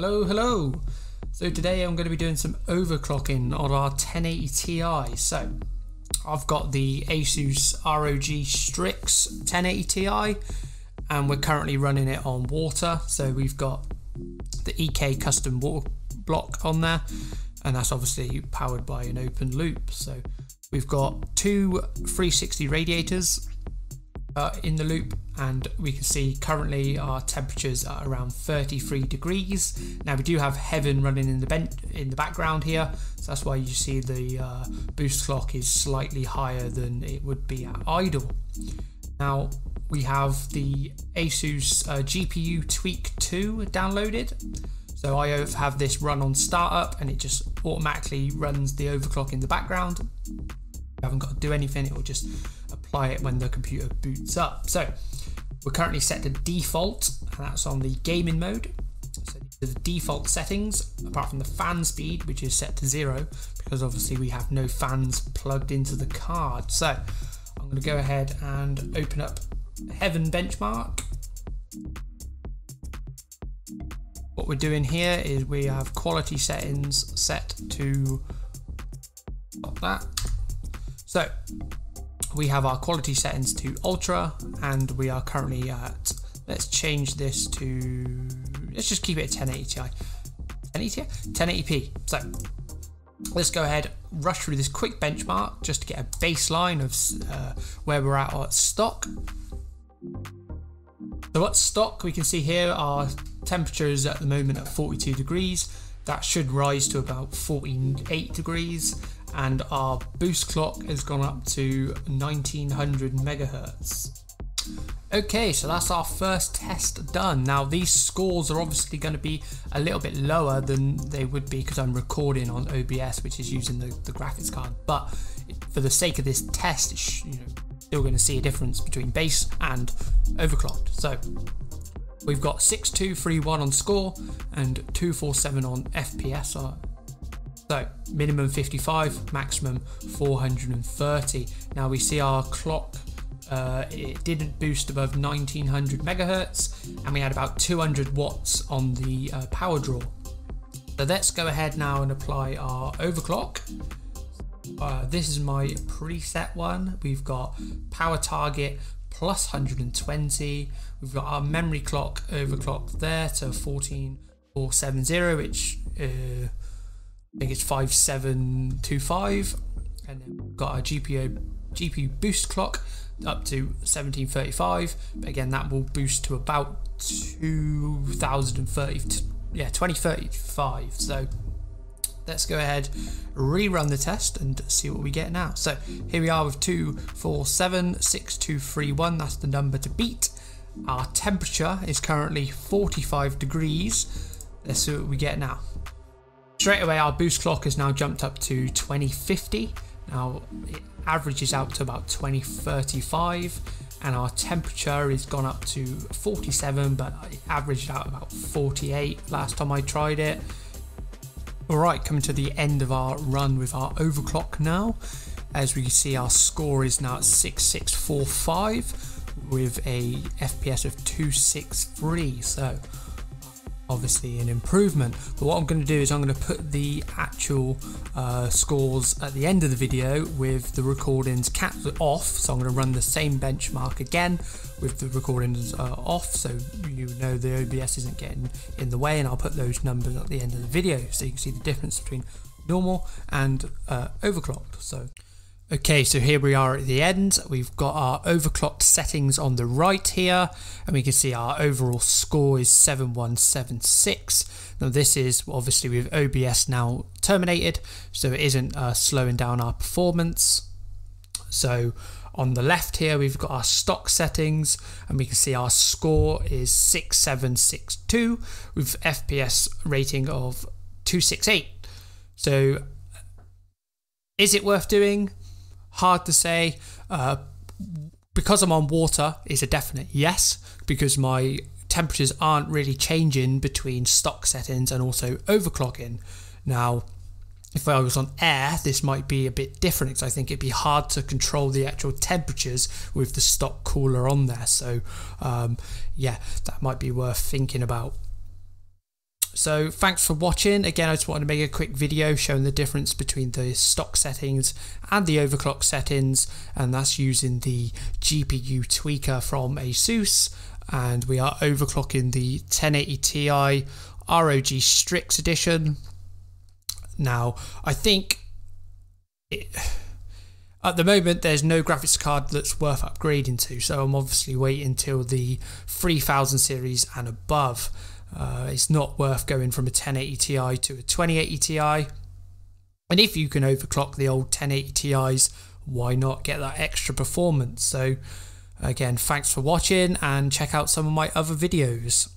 Hello, hello. So today I'm going to be doing some overclocking on our 1080 Ti. So I've got the Asus ROG Strix 1080 Ti and we're currently running it on water. So we've got the EK custom water block on there and that's obviously powered by an open loop. So we've got two 360 radiators uh, in the loop and we can see currently our temperatures are around 33 degrees. Now we do have heaven running in the bent in the background here so that's why you see the uh, boost clock is slightly higher than it would be at idle. Now we have the asus uh, gpu tweak 2 downloaded. So I have this run on startup and it just automatically runs the overclock in the background you haven't got to do anything it will just apply it when the computer boots up. So we're currently set to default, and that's on the gaming mode. So the default settings, apart from the fan speed, which is set to zero, because obviously we have no fans plugged into the card. So I'm going to go ahead and open up Heaven Benchmark. What we're doing here is we have quality settings set to that. So we have our quality settings to ultra and we are currently at let's change this to let's just keep it at 1080 Ti. 1080 1080p so let's go ahead rush through this quick benchmark just to get a baseline of uh, where we're at at stock. So at stock we can see here our temperatures at the moment at 42 degrees. That should rise to about 48 degrees and our boost clock has gone up to 1900 megahertz. Okay, so that's our first test done. Now, these scores are obviously going to be a little bit lower than they would be because I'm recording on OBS, which is using the, the graphics card. But for the sake of this test, you know, still going to see a difference between base and overclocked. So we've got 6231 on score and 247 on FPS so minimum 55, maximum 430. Now we see our clock, uh, it didn't boost above 1900 megahertz and we had about 200 watts on the uh, power draw. So let's go ahead now and apply our overclock. Uh, this is my preset one. We've got power target plus 120. We've got our memory clock overclocked there to 14470, which uh, I think it's 5725 and then we've got our GPU GPU boost clock up to 1735 but again that will boost to about 2030 yeah 2035 so let's go ahead rerun the test and see what we get now. So here we are with 2476231 that's the number to beat. Our temperature is currently 45 degrees. Let's see what we get now Straight away, our boost clock has now jumped up to 2050. Now it averages out to about 2035 and our temperature has gone up to 47 but it averaged out about 48 last time I tried it. Alright, coming to the end of our run with our overclock now. As we can see our score is now at 6645 with a FPS of 263 so obviously an improvement. But what I'm going to do is I'm going to put the actual uh, scores at the end of the video with the recordings capped off. So I'm going to run the same benchmark again with the recordings uh, off. So you know the OBS isn't getting in the way and I'll put those numbers at the end of the video so you can see the difference between normal and uh, overclocked. So Okay, so here we are at the end. We've got our overclocked settings on the right here, and we can see our overall score is 7176. Now this is obviously with OBS now terminated, so it isn't uh, slowing down our performance. So on the left here, we've got our stock settings, and we can see our score is 6762 with FPS rating of 268. So is it worth doing? Hard to say. Uh, because I'm on water is a definite yes, because my temperatures aren't really changing between stock settings and also overclocking. Now, if I was on air, this might be a bit different because I think it'd be hard to control the actual temperatures with the stock cooler on there. So, um, yeah, that might be worth thinking about. So thanks for watching. Again, I just wanted to make a quick video showing the difference between the stock settings and the overclock settings, and that's using the GPU tweaker from ASUS. And we are overclocking the 1080 Ti ROG Strix edition. Now, I think it, at the moment there's no graphics card that's worth upgrading to, so I'm obviously waiting till the 3000 series and above. Uh, it's not worth going from a 1080 Ti to a 2080 Ti. And if you can overclock the old 1080 Ti's, why not get that extra performance? So, again, thanks for watching and check out some of my other videos.